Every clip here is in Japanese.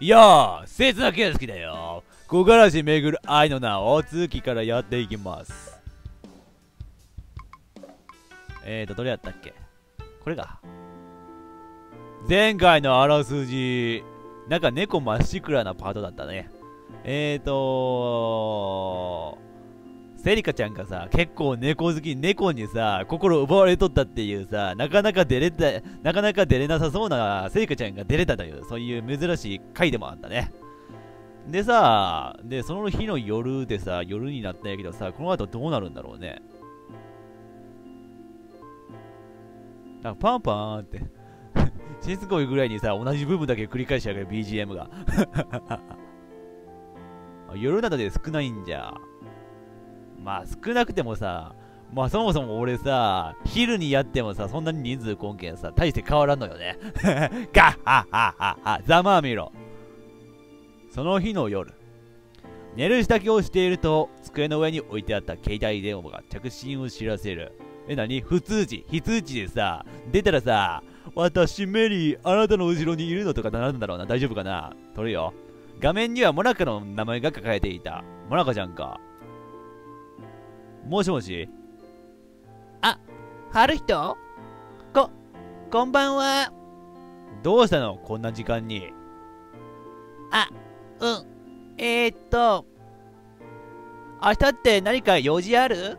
いやー、切な圭介だよ。木枯らし巡る愛の名を続きからやっていきます。えーと、どれやったっけ？これか。前回のあらすじ、なんか猫まっしぐらなパートだったね。えーとセリカちゃんがさ、結構猫好き、猫にさ、心奪われとったっていうさ、なかなか出れた、なかなか出れなさそうなセリカちゃんが出れたという、そういう珍しい回でもあったね。でさ、で、その日の夜でさ、夜になったんやけどさ、この後どうなるんだろうね。なんかパンパンってしつこいぐらいにさ、同じ部分だけ繰り返しやがる BGM が 夜などで少ないんじゃ。まあ少なくてもさ、まあそもそも俺さ、昼にやってもさ、そんなに人数こんけんさ、大して変わらんのよね。ガッハッハッハッハざまあみろ。その日の夜、寝る支度をしていると、机の上に置いてあった携帯電話が着信を知らせる。え、なに普通知非通知でさ、出たらさ、私メリー、あなたの後ろにいるのとかなるんだろうな。大丈夫かな？撮るよ。画面にはモナカの名前が書かれていた。モナカちゃんか。もしもし？春人？こ、こんばんは。どうしたの？こんな時間に。あ、うん。えー、っと、明日って何か用事ある？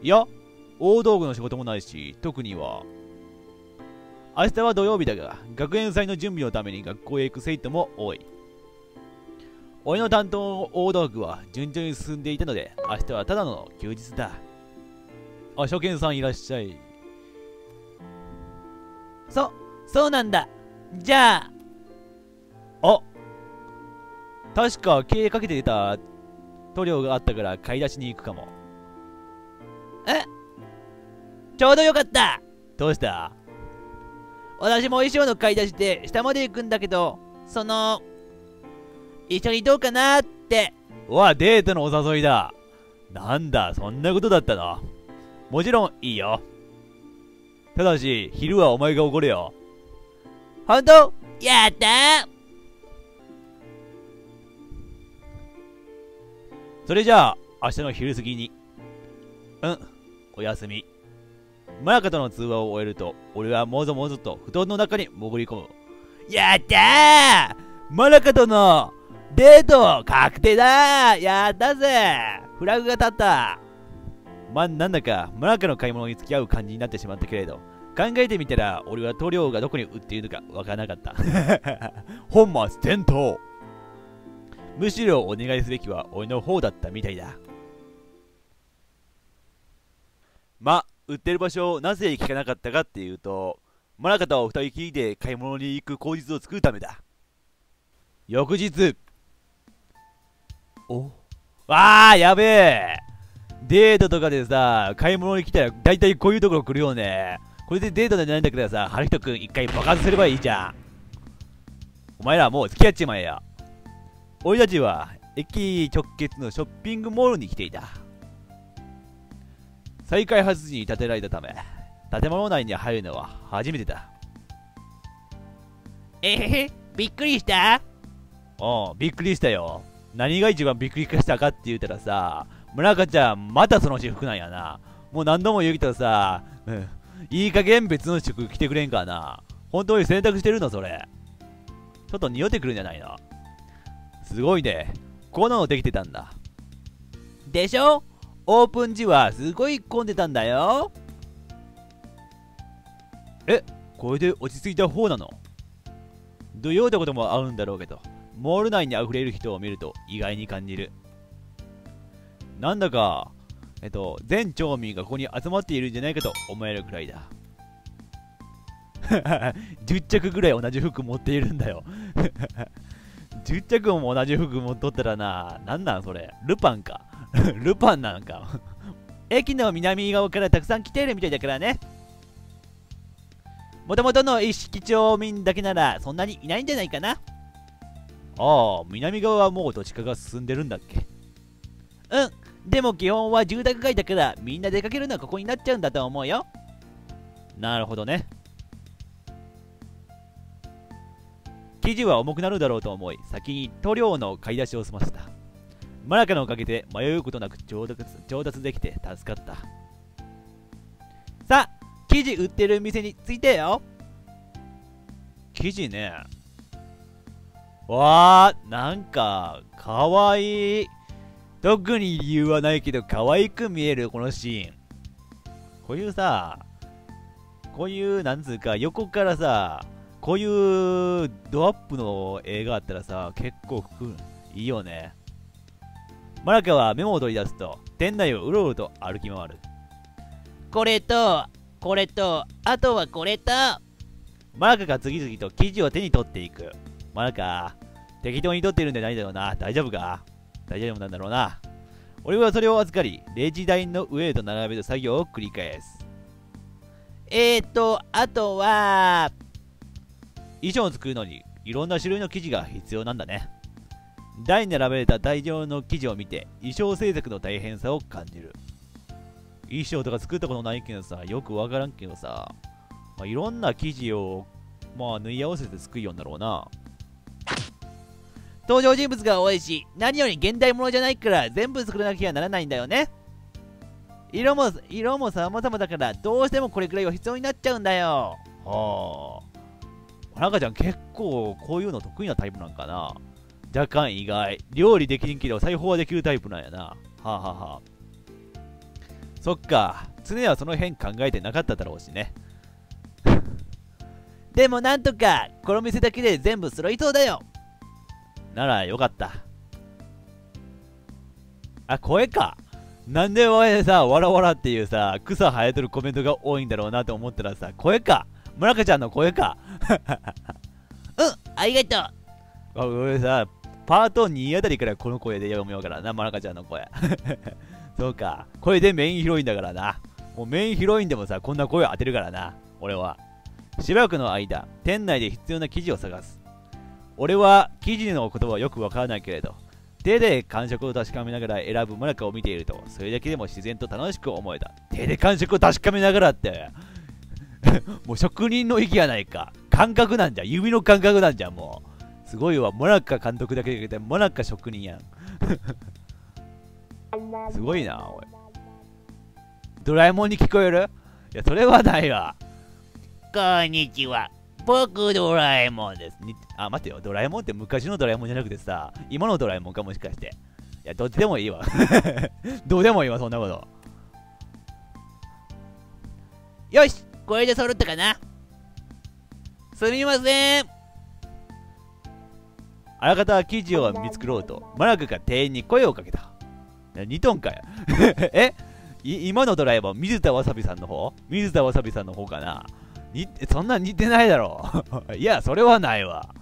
いや、大道具の仕事もないし、特には。明日は土曜日だが、学園祭の準備のために学校へ行く生徒も多い。俺の担当の大道具は順調に進んでいたので、明日はただの休日だ。あ、初見さんいらっしゃい。そ、そうなんだ。じゃあ、あ確か経営かけてた塗料があったから買い出しに行くかも。ちょうどよかった。どうした？私も衣装の買い出しで下まで行くんだけど、その、一緒にどうかなって。うわ、デートのお誘いだ。なんだ、そんなことだったの？もちろんいいよ。ただし、昼はお前が怒れよ。ほんとやったーそれじゃあ、明日の昼過ぎに。うん、おやすみ。マナカとの通話を終えると、俺はもぞもぞと布団の中に潜り込む。やったーマナカとのデート確定だやったぜフラグが立ったまあ、なんだか、マナカの買い物に付き合う感じになってしまったけれど、考えてみたら、俺は塗料がどこに売っているのかわからなかった。本末転倒むしろお願いすべきは俺の方だったみたいだ。ま、売ってる場所をなぜ聞かなかったかっていうと、マナカと二人きりで買い物に行く口実を作るためだ。翌日。おわあ、やべえデートとかでさ、買い物に来たら大体こういうところ来るよね。これでデートじゃないんだけどさ、春人くん一回爆発すればいいじゃん。お前らもう付き合っちまえや。俺たちは駅直結のショッピングモールに来ていた。再開発時に建てられたため、建物内に入るのは初めてだ。えへへびっくりした？うん、びっくりしたよ。何が一番びっくりしたかって言ったらさ、村香ちゃん、またその私服なんやな。もう何度も言うけどさ、うん、いい加減別の私服着てくれんかな。本当に選択してるのそれ。ちょっと匂ってくるんじゃないのすごいね。こんなのできてたんだ。でしょ？オープン時はすごい混んでたんだよえこれで落ち着いた方なの？土曜ってこともあるんだろうけど、モール内に溢れる人を見ると意外に感じる。なんだか、えっと、全町民がここに集まっているんじゃないかと思えるくらいだ。10着ぐらい同じ服持っているんだよ。10着も同じ服持っとったらな、なんなんそれ。ルパンか。ルパンなんか。駅の南側からたくさん来てるみたいだからねもともとの一式町民だけならそんなにいないんじゃないかなああ、南側はもう土地化が進んでるんだっけ？うん、でも基本は住宅街だからみんな出かけるのはここになっちゃうんだと思うよ。なるほどね。生地は重くなるだろうと思い、先に塗料の買い出しを済ませた。マラカのおかげで迷うことなく上達上達できて助かった。さあ、生地売ってる店に着いてよ。生地ね。わあ、なんか、かわいい。特に理由はないけど、可愛く見える、このシーン。こういうさ、こういう、なんつうか、横からさ、こういうドアップの映画あったらさ、結構いいよね。マラカはメモを取り出すと、店内をうろうろと歩き回る。これと、これと、あとはこれと。マラカが次々と生地を手に取っていく。マラカ、適当に取ってるんじゃないだろうな。大丈夫か？大丈夫なんだろうな。俺はそれを預かり、レジ台の上へと並べる作業を繰り返す。えーと、あとは、衣装を作るのにいろんな種類の生地が必要なんだね。台に並べた大量の生地を見て衣装制作の大変さを感じる。衣装とか作ったことないけどさ、よくわからんけどさ、まあ、いろんな生地を、まあ、縫い合わせて作るようんだろうな。登場人物が多いし、何より現代物じゃないから全部作らなきゃならないんだよね。色も、色も様々だからどうしてもこれくらいは必要になっちゃうんだよ。はあ。なんかちゃん結構こういうの得意なタイプなんかな若干意外。料理できんけど裁縫はできるタイプなんやな。はあ、はあはあ、そっか。常はその辺考えてなかっただろうしね。でもなんとか、この店だけで全部揃いそうだよ。ならよかった。あ、声か。なんでお前さ、わらわらっていうさ、草生えてるコメントが多いんだろうなと思ったらさ、声か。村香ちゃんの声か。うん、ありがとう。俺さ、パート2あたりからこの声で読むようからな、村香ちゃんの声。そうか。声でメインヒロインだからな。もうメインヒロインでもさ、こんな声当てるからな。俺は。しばらくの間、店内で必要な記事を探す。俺は記事の言葉はよくわからないけれど、手で感触を確かめながら選ぶモナカを見ていると、それだけでも自然と楽しく思えた。手で感触を確かめながらって もう職人の域やないか。感覚なんじゃ。指の感覚なんじゃ、もう。すごいわ。モナカ監督だけで、モナカ職人やん。すごいな、おい。ドラえもんに聞こえる？いや、それはないわ。こんにちは。僕、ドラえもんです。あ、待ってよ。ドラえもんって昔のドラえもんじゃなくてさ、今のドラえもんかもしかして。いや、どっちでもいいわ。どうでもいいわ、そんなこと。よしこれで揃ったかな？すみませんあらかた生地を見つくろうと、マラクが店員に声をかけた。似とんかよ。え？今のドラえもん、水田わさびさんの方？水田わさびさんの方かな？にそんな似てないだろ いや、それはないわ。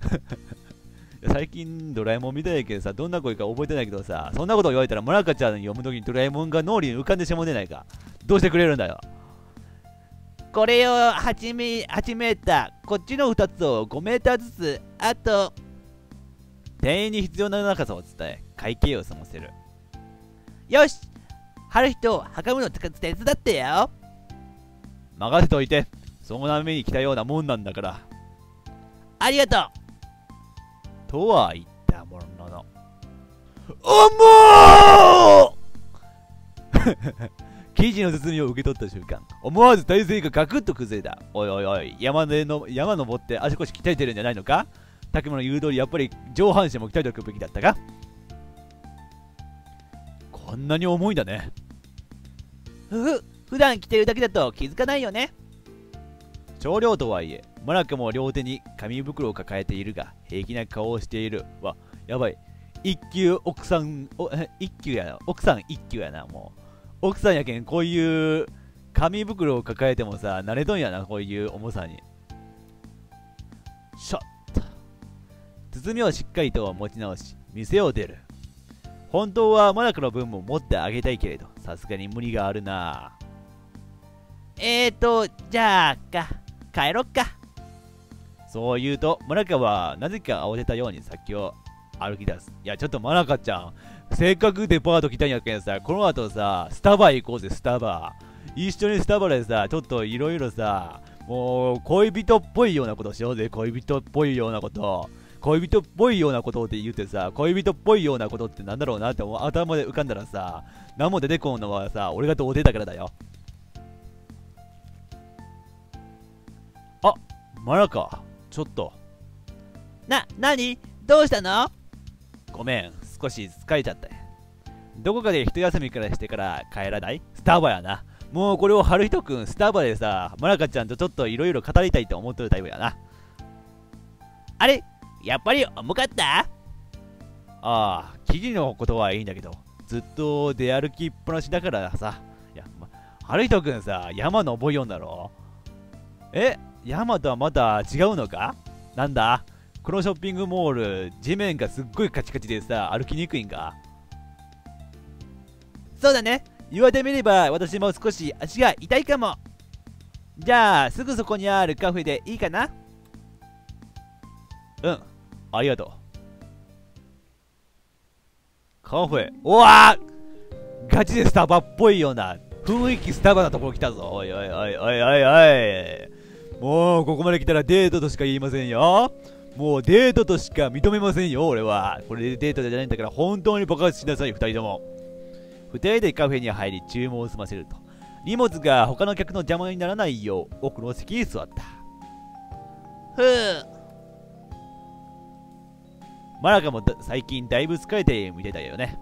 最近ドラえもん見たいけどさ、どんな声か覚えてないけどさ、そんなこと言われたら、モナカちゃん読むときにドラえもんが脳裏に浮かんでしまうでないか。どうしてくれるんだよ。これを8メ ,8 メーター、こっちの2つを5メーターずつ、あと、店員に必要な長さを伝え、会計を済ませる。よし春日と墓むの手伝ってよ任せといて。そのために来たようなもんなんだから。ありがとうとは言ったものの。おも生地の包みを受け取った瞬間、思わず体勢がガクッと崩れた。おいおいおい、山での山登って足腰鍛えてるんじゃないのか？竹村の言う通り、やっぱり上半身も鍛えておくべきだったか？こんなに重いんだね。ふふ、普段着てるだけだと気づかないよね。少量とはいえ、マラクも両手に紙袋を抱えているが、平気な顔をしている。わ、やばい。一級奥さん、お一級やな。奥さん一級やな、もう。奥さんやけん、こういう紙袋を抱えてもさ、慣れとんやな、こういう重さに。ショッと。包みをしっかりと持ち直し、店を出る。本当はマラクの分も持ってあげたいけれど、さすがに無理があるな。えーと、じゃあか。帰ろっか。そう言うと、マナカはなぜか慌てたように先を歩き出す。いや、ちょっとマナカちゃん、せっかくデパート来たんやけんさ、この後さ、スタバ行こうぜ、スタバ。一緒にスタバでさ、ちょっといろいろさ、もう恋人っぽいようなことしようぜ恋人っぽいようなこと恋人っぽいようなことって言ってさ恋人っぽいようなことってなんだろうなって頭で浮かんだらさ何も出てこんのはさ俺が童貞だからだよマラかちょっと。な、なにどうしたの？ごめん。少し疲れちゃったどこかで一休みからしてから帰らない？スタバやな。もうこれを春人くんスタバでさマラカちゃんとちょっといろいろ語りたいと思ってるタイプやな。あれ？やっぱり重かった？ああ記事のことはいいんだけど。ずっと出歩きっぱなしだからさ。いや、ま、春人くんさ山登りよんだろ？え？山とはまた違うのか？なんだ？このショッピングモール地面がすっごいカチカチでさ歩きにくいんか？そうだね。言われてみれば私も少し足が痛いかも。じゃあすぐそこにあるカフェでいいかな？うん。ありがとう。カフェ。うわガチでスタバっぽいような雰囲気スタバなところ来たぞ。おいおいおいおいおいおい。もうここまで来たらデートとしか言いませんよ。もうデートとしか認めませんよ俺は。これでデートじゃないんだから本当に爆発しなさい二人とも。2人でカフェに入り注文を済ませると。荷物が他の客の邪魔にならないよう奥の席に座った。ふう。マラカも最近だいぶ疲れて見てたよね。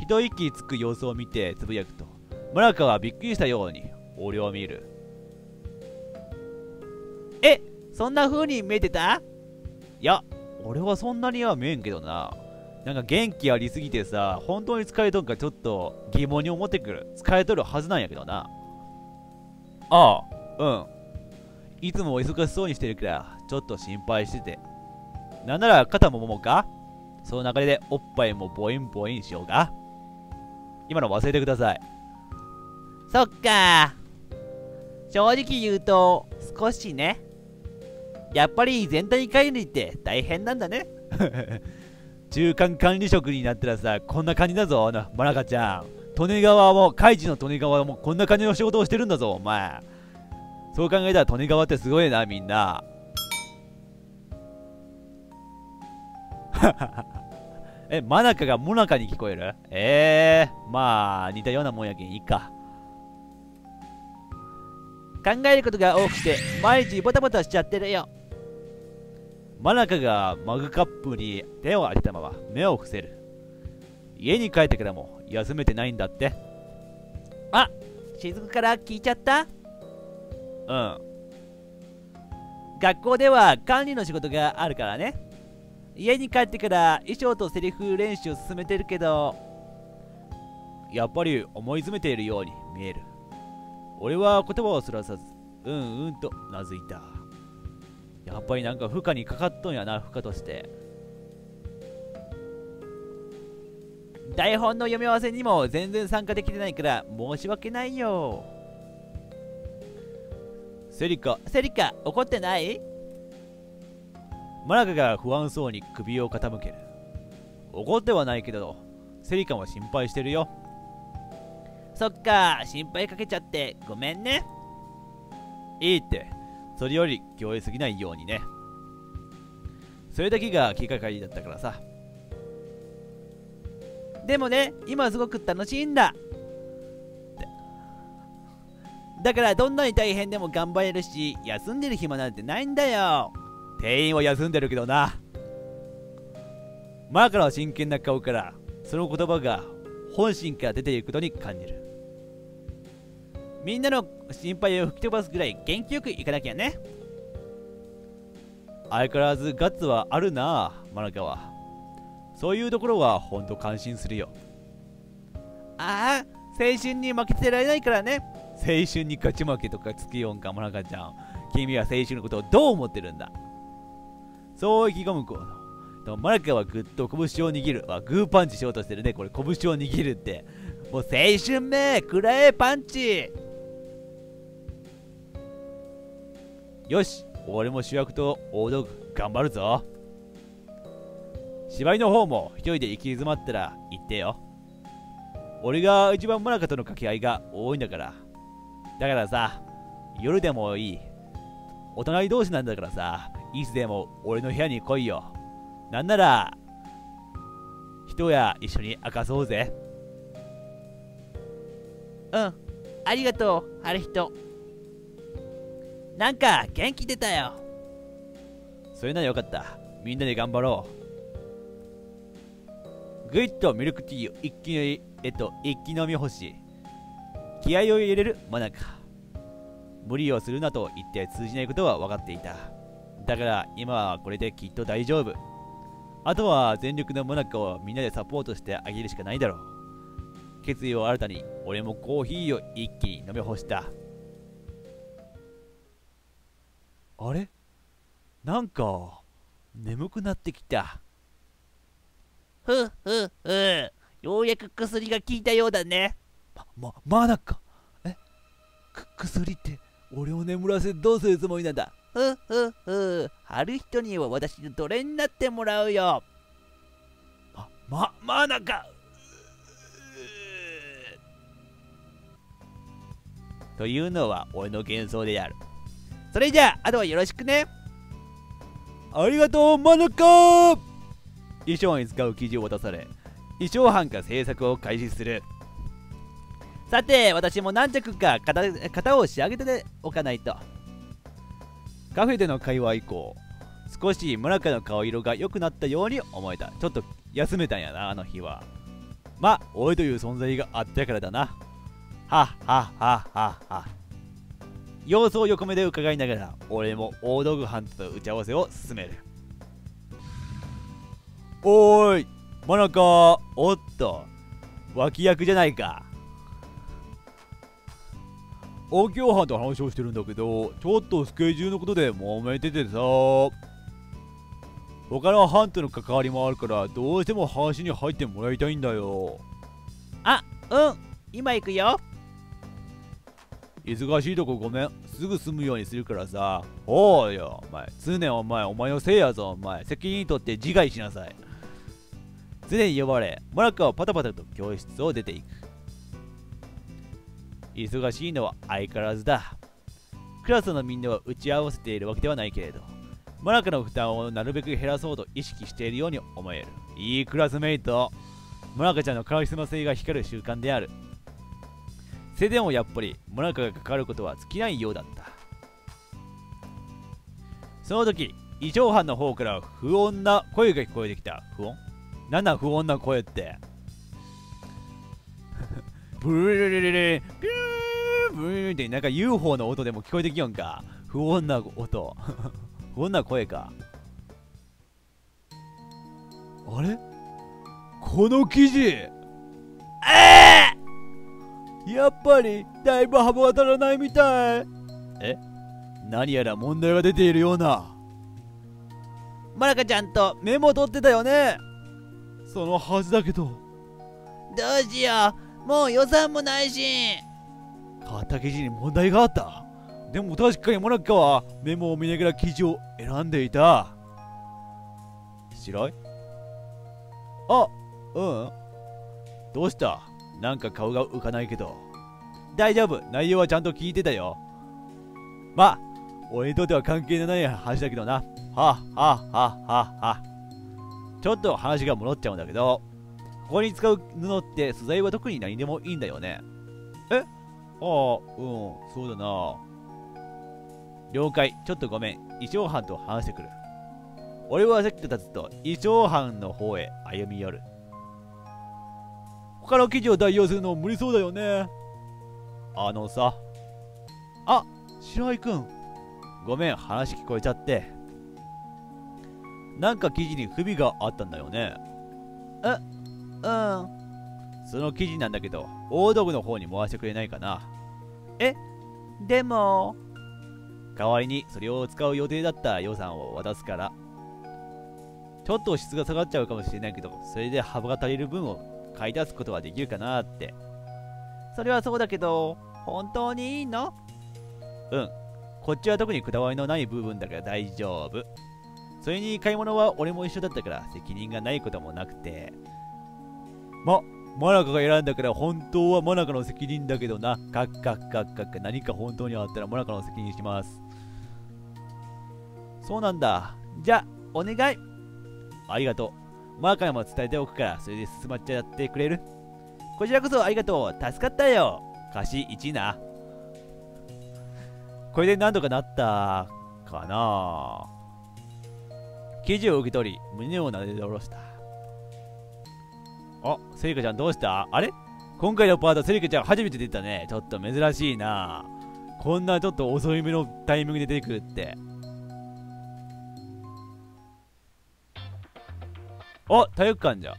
一息つく様子を見てつぶやくとマラカはびっくりしたように俺を見る。えそんな風に見えてた？いや俺はそんなには見えんけどななんか元気ありすぎてさ、本当に疲れとんかちょっと疑問に思ってくる。疲れとるはずなんやけどな。ああ、うん。いつもお忙しそうにしてるから、ちょっと心配してて。なんなら肩もももか？その流れでおっぱいもボインボインしようか？今の忘れてください。そっか正直言うと、少しね。やっぱり全体管理って大変なんだね。中間管理職になったらさ、こんな感じだぞ、マラカちゃん。利根川も、カイジの利根川もこんな感じの仕事をしてるんだぞ、お前。そう考えたら利根川ってすごいな、みんな。え、マナカがモナカに聞こえる？えー、まあ、似たようなもんやけんいいか。考えることが多くて、毎日ボタボタしちゃってるよ。マナカがマグカップに手を当てたまま目を伏せる。家に帰ってからも休めてないんだって。あ雫から聞いちゃった？うん。学校では管理の仕事があるからね。家に帰ってから衣装とセリフ練習を進めてるけど、やっぱり思い詰めているように見える。俺は言葉をすらさず、うんうんとなずいた。やっぱりなんか負荷にかかっとんやな、負荷として。台本の読み合わせにも全然参加できてないから申し訳ないよ。セリカ、セリカ、怒ってない？マラカが不安そうに首を傾ける。怒ってはないけど、セリカも心配してるよ。そっか、心配かけちゃってごめんね。いいって。それより気負すぎないようにね。それだけが気がかりだったからさ。でもね今すごく楽しいんだ。だからどんなに大変でも頑張れるし休んでる暇なんてないんだよ。店員は休んでるけどな。マーからは真剣な顔からその言葉が本心から出ていることに感じる。みんなの心配を吹き飛ばすぐらい元気よくいかなきゃね。相変わらずガッツはあるなマナカは。そういうところはほんと感心するよ。ああ青春に負けてられないからね。青春に勝ち負けとかつけよんかマナカちゃん。君は青春のことをどう思ってるんだ。そう意気込むことマナカはぐっと拳を握る。あグーパンチしようとしてるねこれ。拳を握るって。もう青春めくらえパンチ。よし俺も主役と大道具頑張るぞ芝居の方も一人で行き詰まったら言ってよ俺が一番マナカとの掛け合いが多いんだからだからさ夜でもいい。お隣同士なんだからさ、いつでも俺の部屋に来いよ。なんなら、人や一緒に明かそうぜ。うんありがとう春人なんか元気出たよそれならよかった。みんなで頑張ろう。グイッとミルクティーを一気に、えっと、一気飲み欲しい。気合を入れるマナカ。無理をするなと言って通じないことは分かっていた。だから今はこれできっと大丈夫。あとは全力のモナカをみんなでサポートしてあげるしかないだろう。決意を新たに俺もコーヒーを一気に飲み干した。あれ？なんか眠くなってきた。ふうふうふうようやく薬が効いたようだねま、ま、まだか。え？く、薬って俺を眠らせてどうするつもりなんだ？ふうふうふう春人には私の奴隷になってもらうよま、ま、まだか。というのは俺の幻想である。それじゃああとはよろしくねありがとう、マナカ衣装に使う生地を渡され、衣装班が制作を開始する。さて私も何着か型を仕上げておかないとカフェでの会話以降、少し村中の顔色が良くなったように思えた。ちょっと休めたんやな、あの日は。まあ、俺という存在があったからだな。はっはっはっはっは。様子を横目で伺いながら、俺も大道具班と打ち合わせを進める。おーい、マナカおっと、脇役じゃないか。大京班と話をしてるんだけど、ちょっとスケジュールのことで揉めててさ、他の班との関わりもあるから、どうしても話に入ってもらいたいんだよ。あうん今行くよ忙しいとこごめん。すぐ済むようにするからさ。ほうよ、お前。常お前、お前のせいやぞ、お前。責任取って自害しなさい。常に呼ばれ、モナカはパタパタと教室を出ていく。忙しいのは相変わらずだ。クラスのみんなは打ち合わせているわけではないけれど、モナカの負担をなるべく減らそうと意識しているように思える。いいクラスメイト。モナカちゃんのカリスマ性が光る習慣である。それでもやっぱりモナカが関わることは尽きないようだった。その時異常犯の方から不穏な声が聞こえてきた。不穏？なんだ不穏な声って？ブルルルルルピューブルルってなんか UFO の音でも聞こえてきよんか不穏な音不穏な声かあれこの記事ええやっぱりだいぶ幅が足らないみたい。え？何やら問題が出ているような。モナカちゃんとメモ取ってたよね。そのはずだけど。どうしよう。もう予算もないし。買った記事に問題があった。でも確かにモナカはメモを見ながら記事を選んでいた。白い？あうん。どうした？なんか顔が浮かないけど。大丈夫。内容はちゃんと聞いてたよ。まあ俺にとっては関係のない話だけどな。はあはあはあはあはちょっと話が戻っちゃうんだけどここに使う布って素材は特に何でもいいんだよね。え？ああうんそうだな。了解。ちょっとごめん。衣装班と話してくる。俺はさっきと立つと衣装班の方へ歩み寄る。他の記事を代用するの無理そうだよね。あのさ。あ白井くん。ごめん話聞こえちゃって。なんか記事に不備があったんだよね。うん。その記事なんだけど大道具の方に回してくれないかな。でも。代わりにそれを使う予定だった予算を渡すから。ちょっと質が下がっちゃうかもしれないけどそれで幅が足りる分を買い出すことはできるかなってそれはそうだけど本当にいいの？うんこっちは特にこだわりのない部分だから大丈夫それに買い物は俺も一緒だったから責任がないこともなくてまマナカが選んだから本当はマナカの責任だけどな。カッカッカッカッカ。何か本当にあったらマナカの責任します。そうなんだ。じゃあ、お願い。ありがとう。マーカーも伝えておくから、それで進まっちゃってくれる？こちらこそありがとう。助かったよ。貸し1な。これで何とかなったかな？記事を受け取り、胸をなで下ろした。あ、セリカちゃんどうした？あれ？今回のパート、セリカちゃん初めて出たね。ちょっと珍しいな。こんなちょっと遅い目のタイミングで出てくるって。あ、体育館じゃ。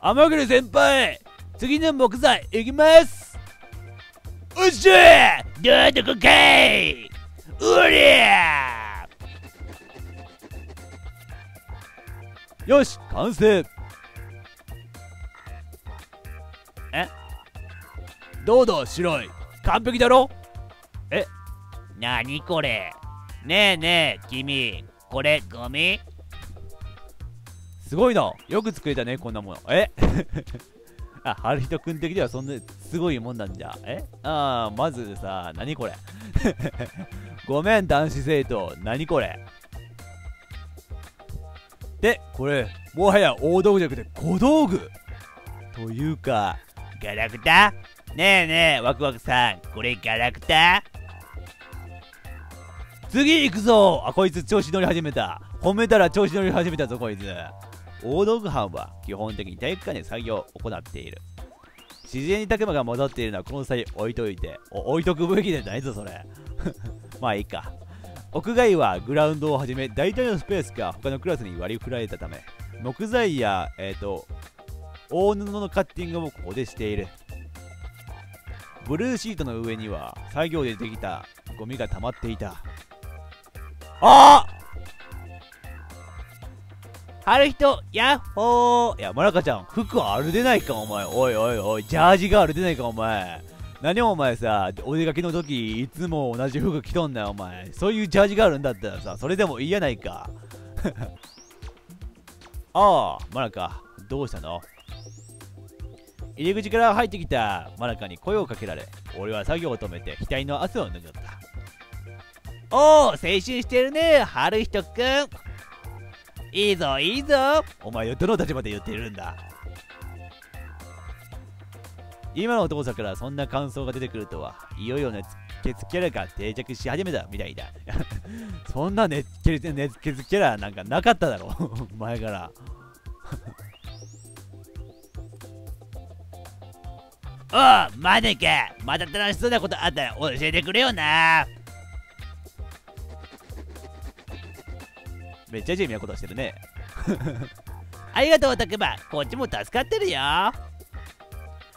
天栗先輩次の木材行きます。おっしゃどうどこかい。うりゃ。よし完成。え？どうだ白い。完璧だろ？え？なにこれ？ねえねえ君。これゴミ？すごいな。よく作れたねこんなもの。え？あ、春人くん的にはそんなすごいもんなんじゃ。え？ああ、まずさ、何これ？ごめん、男子生徒。何これ？で、これ、もはや大道具じゃなくて小道具。というか、ガラクタ？ねえねえ、ワクワクさん、これガラクタ？次行くぞあ、こいつ調子乗り始めた。褒めたら調子乗り始めたぞ、こいつ。大道具班は基本的に体育館で作業を行っている。自然に竹馬が戻っているのはこの際置いといて。置いとくべきでないぞ、それ。まあいいか。屋外はグラウンドをはじめ大体のスペースが他のクラスに割り振られたため、木材や、えっ、ー、と、大布のカッティングもここでしている。ブルーシートの上には作業でできたゴミが溜まっていた。あ春人、やっほーいや、まらかちゃん、服あるでないか、お前。おいおいおい、ジャージがあるでないか、お前。何お前さ、お出かけの時、いつも同じ服着とんなよ、お前。そういうジャージがあるんだったらさ、それでもいいやないか。ああ、マラカ、どうしたの？入り口から入ってきたマラカに声をかけられ、俺は作業を止めて額の汗を拭った。おお青春してるね春人くん。いいぞいいぞ。お前どの立場で言ってるんだ？今のお父さんからそんな感想が出てくるとはいよいよ熱血キャラが定着し始めたみたいだ。そんな熱血熱血キャラなんかなかっただろ 前から。おうマネか。また楽しそうなことあったら教えてくれよなめっちゃ地味なことしてるね。ありがとうたくま。こっちも助かってるよ。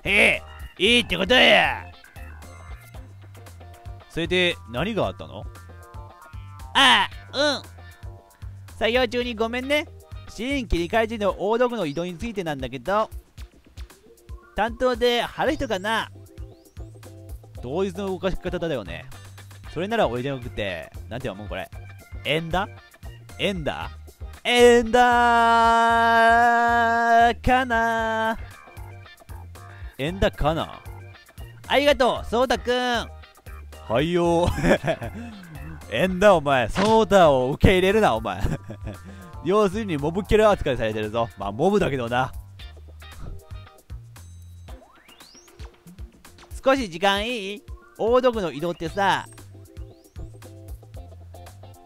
へえいいってことや。それで何があったの？ああうん。作業中にごめんね。シーン切り替え時の大道具の移動についてなんだけど。担当で春人かな？同一の動かし方だよね。それなら俺じゃなくてなんて読むこれ？円だ？エンダー。エンダーかな。エンダかな。ありがとう、そうたくん。はいよ。エンダお前、その歌を受け入れるな、お前。要するにモブキャラ扱いされてるぞ。まあ、モブだけどな。少し時間いい？大道具の移動ってさ、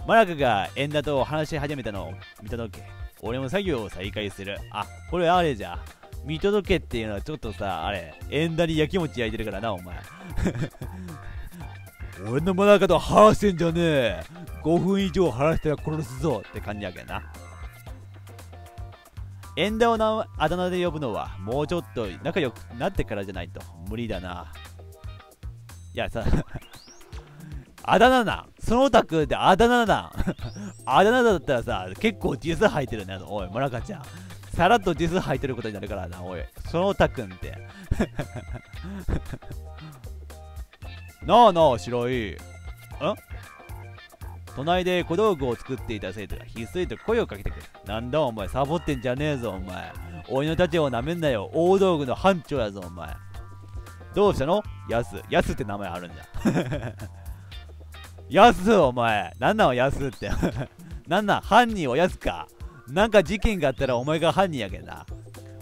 マラカがエンダと話し始めたのを見届け、俺も作業を再開する。あ、これあれじゃ。見届けっていうのはちょっとさ、あれ、エンダに焼き餅焼いてるからな、お前。俺のマラカと話してんじゃねえ。5分以上話したら殺すぞって感じやけんな。エンダをなあだ名で呼ぶのはもうちょっと仲良くなってからじゃないと無理だな。いやさあだ名なそのオタクってあだ名なあだ名だったらさ、結構ディス吐いてるね。おい、マラカちゃん。さらっとディス吐いてることになるからな、おい。そのオタクんって。なあなあ、白い。ん？隣で小道具を作っていた生徒がひっそりと声をかけてくる。なんだお前、サボってんじゃねえぞお前。俺の立場をなめんなよ。大道具の班長やぞお前。どうしたの？ヤス。ヤスって名前あるんだ。ヤスお前。なんなんヤスって。なんなん犯人はヤスか？なんか事件があったらお前が犯人やけんな。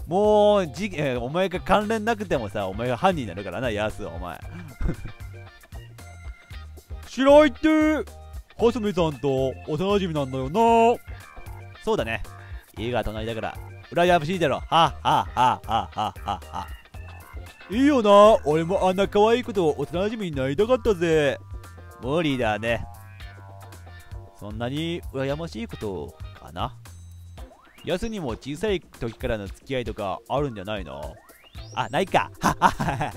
もうじ、え、お前が関連なくてもさ、お前が犯人になるからな、ヤスお前。白井ってコスメさんと幼馴染なんだよなそうだね家が隣だから羨ましいだろはははははははいいよな俺もあんな可愛い子とを幼馴染になりたかったぜ無理だねそんなに羨ましいことかな？ヤスにも小さい時からの付き合いとかあるんじゃないの？あ、ないかははは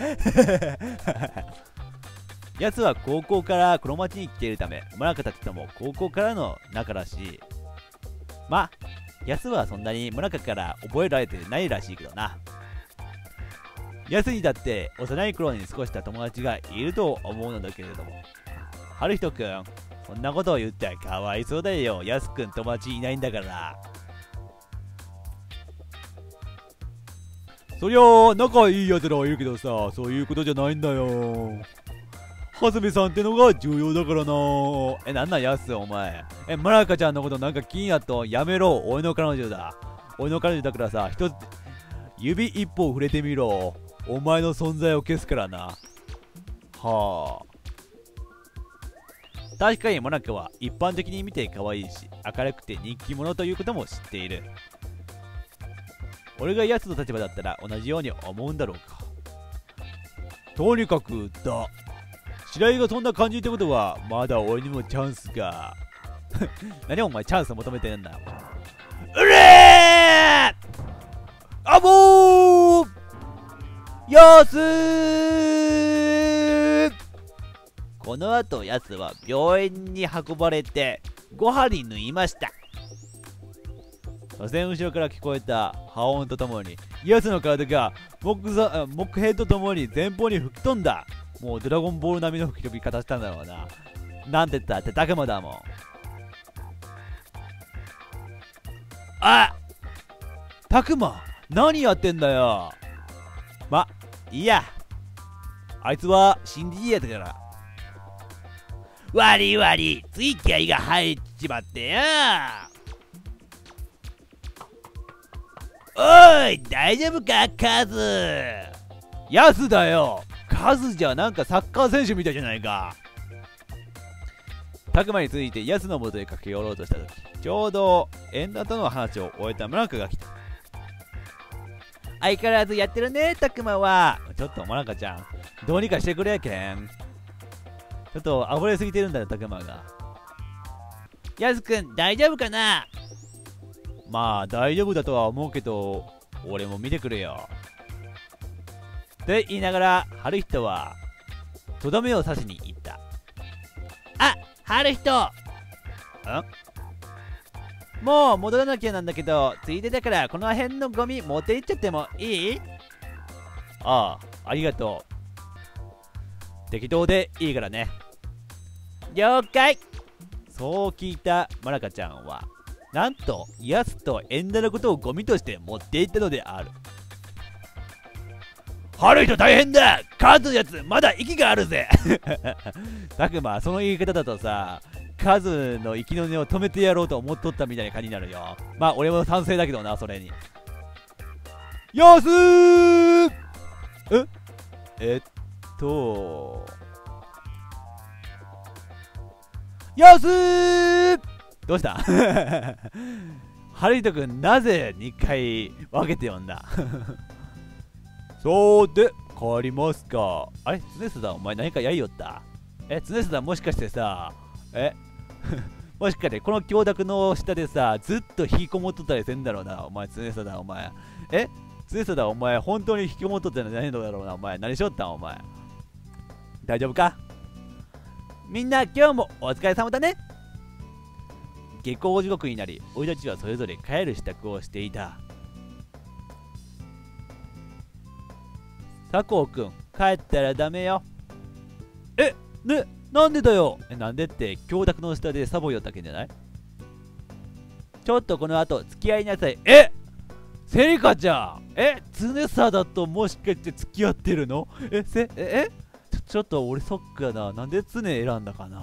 やつは高校から黒町に来ているため、村中たちとも高校からの仲らしい。ま、やつはそんなに村中から覚えられてないらしいけどな。やつにだって幼い頃に過ごした友達がいると思うのだけれども。春人くん、そんなことを言ったらかわいそうだよ。やすくん友達いないんだから。そりゃ、仲いい奴らはいるけどさ、そういうことじゃないんだよ。はずみさんってのが重要だからなえ、なんなんやすお前。え、マラカちゃんのことなんか気になっとやめろ。俺の彼女だ。俺の彼女だからさ、一つ、指一本触れてみろ。お前の存在を消すからな。はあ。確かにモナカは一般的に見て可愛いし、明るくて人気者ということも知っている。俺が奴の立場だったら同じように思うんだろうか。とにかくだ。白井がそんな感じってことは、まだ俺にもチャンスが。何お前チャンス求めてんだ。うれーあぼーやすーこの後、やつは病院に運ばれて、5針縫いました。突然後ろから聞こえた破音とともに、やつの体が木木片とともに前方に吹き飛んだ。もうドラゴンボール並みの吹き飛び方したんだろうな。なんて言ったってたくまだもん。あたくま何やってんだよま、いいや。あいつは死んでいいやつから。わりわり、つい気合が入っちまってよおい大丈夫かカズ？ヤスだよカズじゃなんかサッカー選手みたいじゃないか。タクマについてヤスのもとへ駆け寄ろうとした時、ちょうど縁田との話を終えた村中が来た。相変わらずやってるね、タクマは。ちょっと村中ちゃん、どうにかしてくれやけん。ちょっと暴れすぎてるんだよ、タクマが。ヤスくん、大丈夫かな？まあ、大丈夫だとは思うけど、俺も見てくれよ。と言いながら、春人は、とどめを刺しに行った。あ、春人ん？もう戻らなきゃなんだけど、ついでだからこの辺のゴミ持って行っちゃってもいい？ああ、ありがとう。適当でいいからね。了解。そう聞いたマラカちゃんは、なんと、ヤスとエンダのことをゴミとして持っていったのである。悪い人大変だ。カズのやつまだ息があるぜ。たくまその言い方だとさカズの息の根を止めてやろうと思っとったみたいな感じになるよ。まあ俺も賛成だけどなそれに。よすー。え？えっと。よすーどうした？ハリト君なぜ2回分けて読んだ？そうで、帰りますか。あれ？常須お前何かやりよった？え、常須もしかしてさ、え？もしかしてこの強濁の下でさ、ずっと引きこもっとったりせんだろうな、お前、常須お前。え？常須お前、本当に引きこもっとったの何だろうな、お前。何しよったん、お前。大丈夫か？みんな、今日もお疲れ様だね。下校時刻になり、俺たちはそれぞれ帰る支度をしていた。佐藤くん帰ったらダメよえねなんでだよえ、なんでって、教託の下でサボよったけんじゃない？ちょっとこの後、付き合いなさい。えセリカちゃんえ常さだともしかして付き合ってるの？え、せ、え、え？ちょ、っと俺そっかな。なんで常選んだかな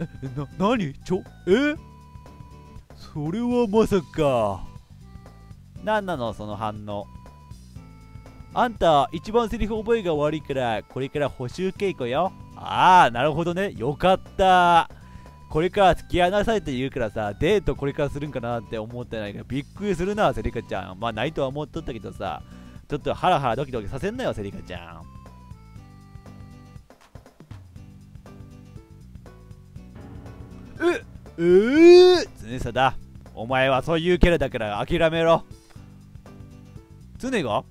え、な、なにちょ、え？それはまさか。なんなの？その反応。あんた、一番セリフ覚えが悪いから、これから補修稽古よ。ああ、なるほどね。よかった。これから付き合いなさいって言うからさ、デートこれからするんかなって思ってないから、びっくりするな、セリカちゃん。まあ、ないとは思っとったけどさ、ちょっとハラハラドキドキさせんなよ、セリカちゃん。ええー、常さだ。お前はそういうキャラだから諦めろ。常が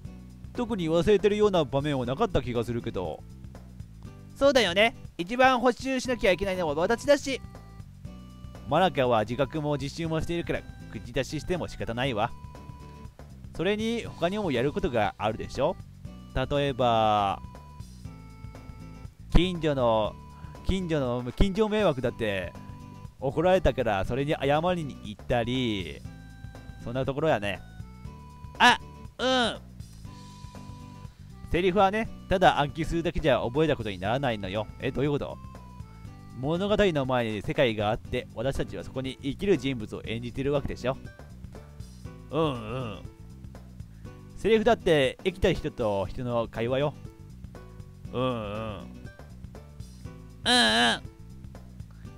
特に忘れてるような場面はなかった気がするけど。そうだよね一番補修しなきゃいけないのは私だしマナカは自覚も自習もしているから口出ししても仕方ないわ。それに他にもやることがあるでしょ例えば、近所の、近所の、近所迷惑だって怒られたからそれに謝りに行ったり、そんなところやね。あうんセリフはね、ただ暗記するだけじゃ覚えたことにならないのよ。え、どういうこと？物語の前に世界があって、私たちはそこに生きる人物を演じてるわけでしょ。うんうん。セリフだって生きた人と人の会話よ。うんうん。うんうん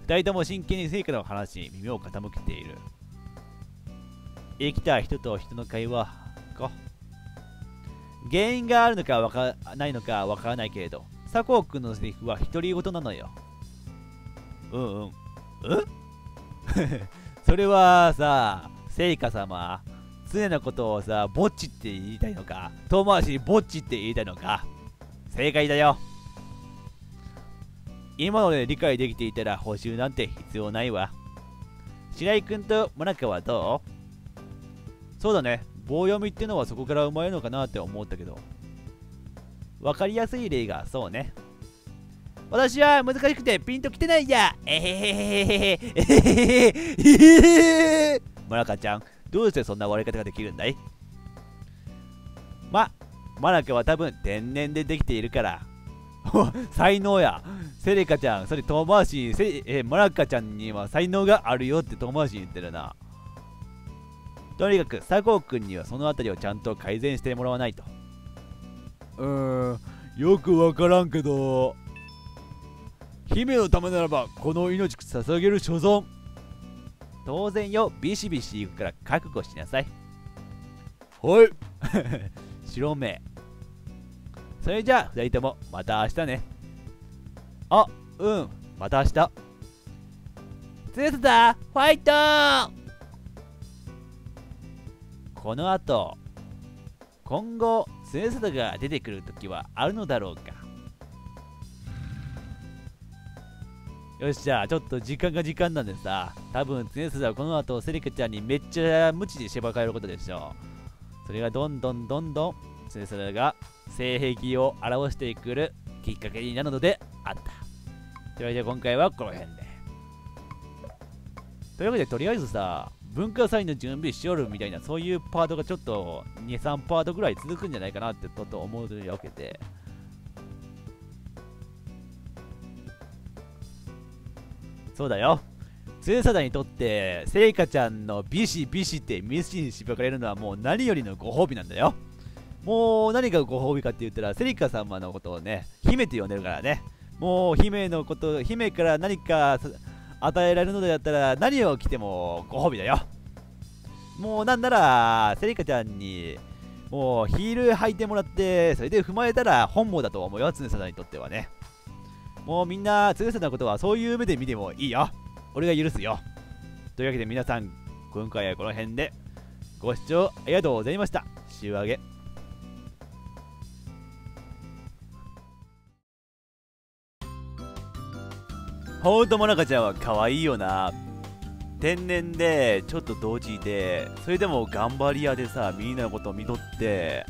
二人とも真剣に成果の話に耳を傾けている。生きた人と人の会話か？原因があるのかわかないのかわからないけれど、佐藤君のセリフは独り言なのよ。うんうん。うん それはさ、聖火様、常のことをさ、ぼっちって言いたいのか、遠回しにぼっちって言いたいのか、正解だよ。今ので理解できていたら補修なんて必要ないわ。白井君とモナカはどう？そうだね。棒読みってのはそこから生まれるのかなって思ったけど。わかりやすい例がそうね。私は難しくてピンときてないやえへへへへへえへへへへモナカちゃん、どうしてそんな割り方ができるんだい？ま、マナカは多分天然でできているから。才能や。セレカちゃん、それ遠回しにセえモナカちゃんには才能があるよって遠回しに言ってるな。とにかく佐藤君にはそのあたりをちゃんと改善してもらわないと。うーん、よくわからんけど、姫のためならばこの命捧げる所存。当然よ、ビシビシ行くから覚悟しなさい。はい。白目。それじゃあ、二人ともまた明日ね。あ、うん、また明日。ツーだファイトこの後、今後、スネスダが出てくるときはあるのだろうか。よし、じゃ、ちょっと時間が時間なんでさ、多分、ツネスはこの後、セリカちゃんにめっちゃ無知でしばかれることでしょう。それがどんどんどんどん、ツネスダが性癖を表してくるきっかけになるのであった。というわけで、今回はこの辺で。というわけで、とりあえずさ、文化祭の準備しよるみたいな、そういうパートがちょっと2、3パートぐらい続くんじゃないかなってちょっと思うわけで。そうだよ。ツエサダにとって、セイカちゃんのビシビシってミスチにしばかれるのはもう何よりのご褒美なんだよ。もう何がご褒美かって言ったら、セリカ様のことをね、姫って呼んでるからね。もう姫のこと、姫から何か与えられるのであったら何を着てもご褒美だよ。もうなんなら、セリカちゃんにもうヒール履いてもらって、それで踏まれたら本望だと思うよ、ツネサダにとってはね。もうみんな、ツネサダのことはそういう目で見てもいいよ。俺が許すよ。というわけで皆さん、今回はこの辺でご視聴ありがとうございました。週上げ。ほんともなかちゃんは可愛いよな。天然で、ちょっと同時で、それでも頑張り屋でさ、みんなのことを見とって、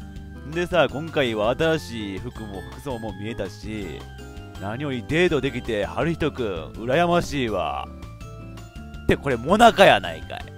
でさ、今回は新しい服も服装も見えたし、何よりデートできて、春人くん、羨ましいわ。って、これ、モナカやないかい。